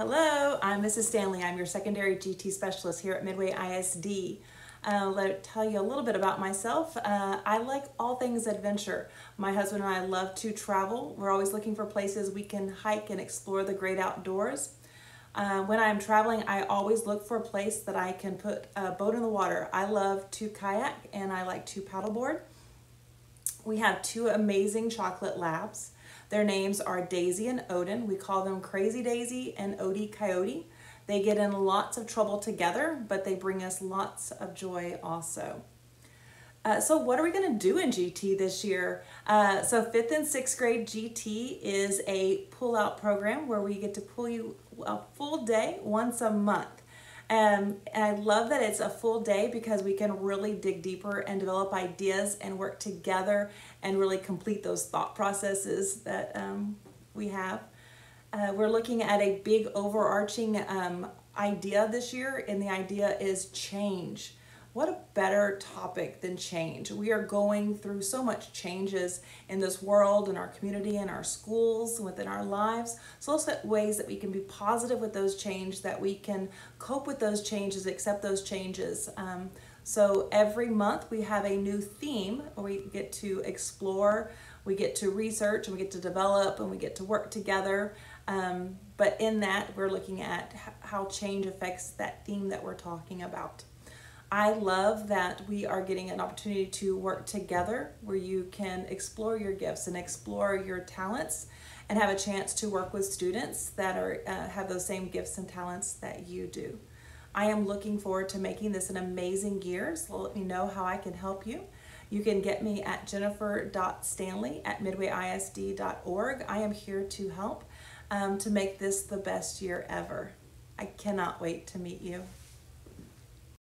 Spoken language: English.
Hello, I'm Mrs. Stanley. I'm your secondary GT specialist here at Midway ISD. Uh, let me tell you a little bit about myself. Uh, I like all things adventure. My husband and I love to travel. We're always looking for places we can hike and explore the great outdoors. Uh, when I'm traveling, I always look for a place that I can put a boat in the water. I love to kayak and I like to paddleboard. We have two amazing chocolate labs. Their names are Daisy and Odin. We call them Crazy Daisy and Odie Coyote. They get in lots of trouble together, but they bring us lots of joy also. Uh, so what are we going to do in GT this year? Uh, so fifth and sixth grade GT is a pull-out program where we get to pull you a full day once a month. Um, and I love that it's a full day because we can really dig deeper and develop ideas and work together and really complete those thought processes that um, we have. Uh, we're looking at a big overarching um, idea this year, and the idea is change. What a better topic than change. We are going through so much changes in this world, in our community, in our schools, within our lives. So let's look ways that we can be positive with those changes, that we can cope with those changes, accept those changes. Um, so every month we have a new theme we get to explore, we get to research, and we get to develop, and we get to work together. Um, but in that, we're looking at how change affects that theme that we're talking about. I love that we are getting an opportunity to work together where you can explore your gifts and explore your talents and have a chance to work with students that are uh, have those same gifts and talents that you do. I am looking forward to making this an amazing year, so let me know how I can help you. You can get me at jennifer.stanley at midwayisd.org. I am here to help um, to make this the best year ever. I cannot wait to meet you.